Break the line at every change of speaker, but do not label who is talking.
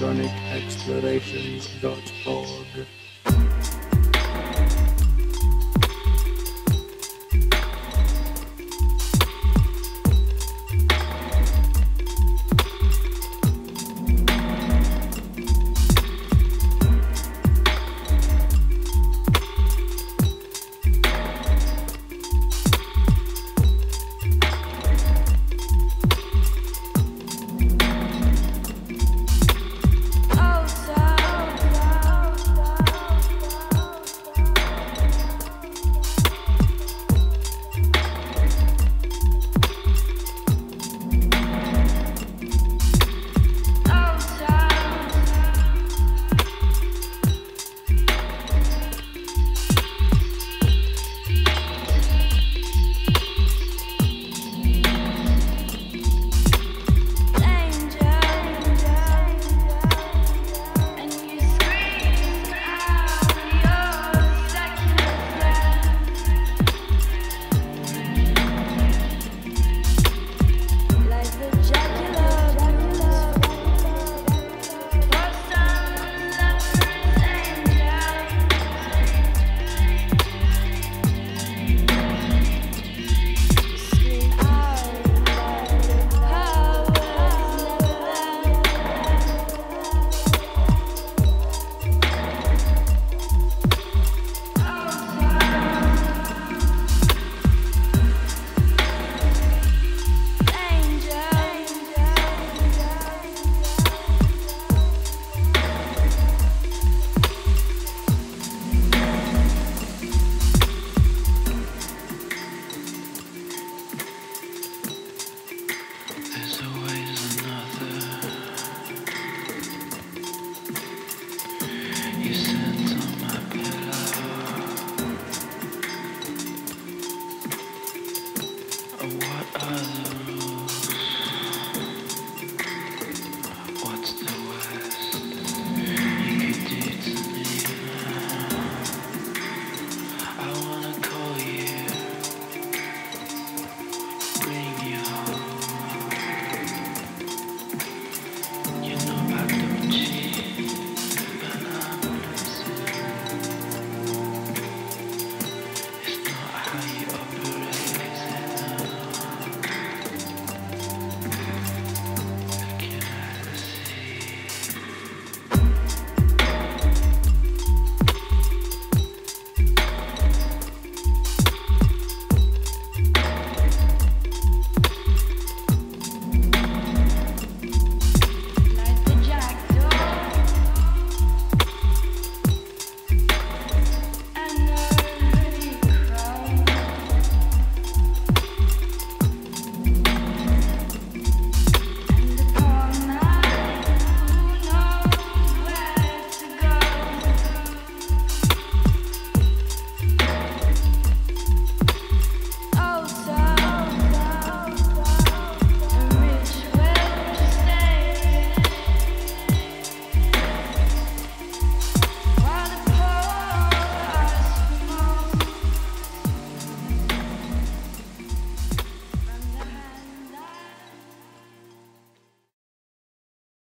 electronicexplorations.org